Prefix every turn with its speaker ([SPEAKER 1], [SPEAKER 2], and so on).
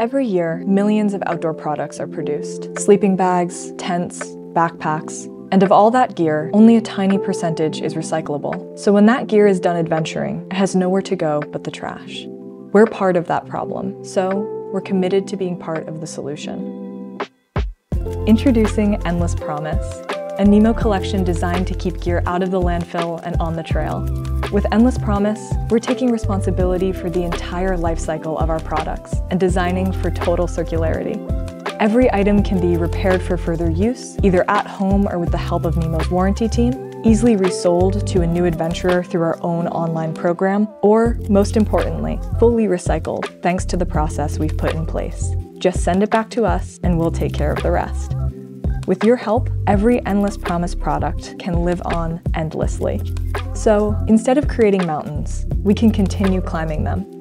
[SPEAKER 1] Every year, millions of outdoor products are produced sleeping bags, tents, backpacks. And of all that gear, only a tiny percentage is recyclable. So when that gear is done adventuring, it has nowhere to go but the trash. We're part of that problem, so we're committed to being part of the solution. Introducing Endless Promise, a Nemo collection designed to keep gear out of the landfill and on the trail. With Endless Promise, we're taking responsibility for the entire life cycle of our products and designing for total circularity. Every item can be repaired for further use, either at home or with the help of Nemo's warranty team, easily resold to a new adventurer through our own online program, or, most importantly, fully recycled thanks to the process we've put in place. Just send it back to us and we'll take care of the rest. With your help, every Endless Promise product can live on endlessly. So instead of creating mountains, we can continue climbing them